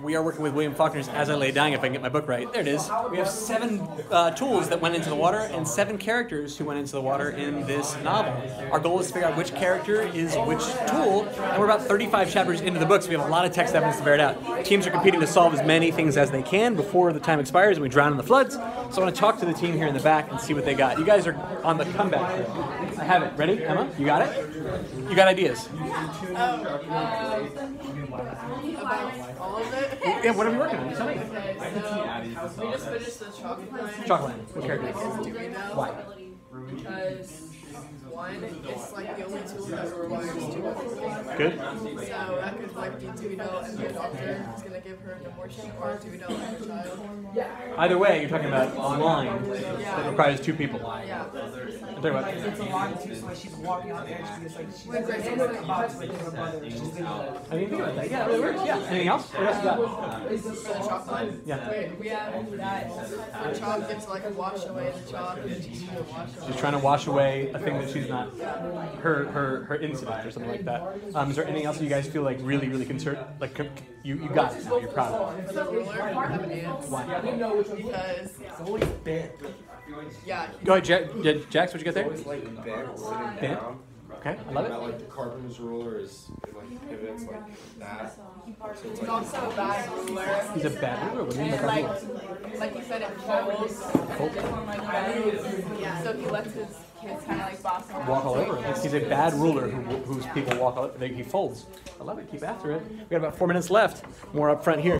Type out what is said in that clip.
We are working with William Faulkner's As I Lay Dying, if I can get my book right. There it is. We have seven uh, tools that went into the water and seven characters who went into the water in this novel. Our goal is to figure out which character is which tool, and we're about 35 chapters into the book, so we have a lot of text evidence to bear it out. Teams are competing to solve as many things as they can before the time expires and we drown in the floods. So I want to talk to the team here in the back and see what they got. You guys are on the comeback. I have it. Ready, Emma? You got it? You got ideas? About all of. Yeah, what are we working on? You tell me. So we just finished the chalk line. Chocolate. What character? Is Dewey? Why? Because one, it's like the only tool that requires two other. Good. So like Dewey Dell and the doctor is gonna give her an abortion or Dewey Dell and her child. Either way, you're talking about a line that requires two people. Yeah. I'm talking about It's a lot too, so like she's walking on edge because like she's Wait, great. about to like her brother. She's been I didn't think about that. Yeah, it works. Yeah. Anything else? What else you got? For the chalk line? Yeah. Wait, we have that for chalk gets to like wash away the chalk and she's gonna wash away. She's trying to wash away a thing that she's not, her her her incident or something like that. Um, is there anything else you guys feel like really really concerned? Like com- you you got it now. You're proud of it. For the ruler, I have an Anse. Why? Because yeah, Go ahead, Jack. Yeah, Jax. What you got there? Always like bent, sitting Bent? down. Okay, I love That, it. like the carpenter's ruler is it like pivots like that. So it's He's like also a bad ruler. He's a bad ruler. What do you mean by And bad ruler? like, like you said, it folds. Yeah, so he lets his kids kind of like boss around. Walk all over him. He's a bad ruler who, whose people walk all. They, he folds. I love it. Keep after it. We got about four minutes left. More up front here.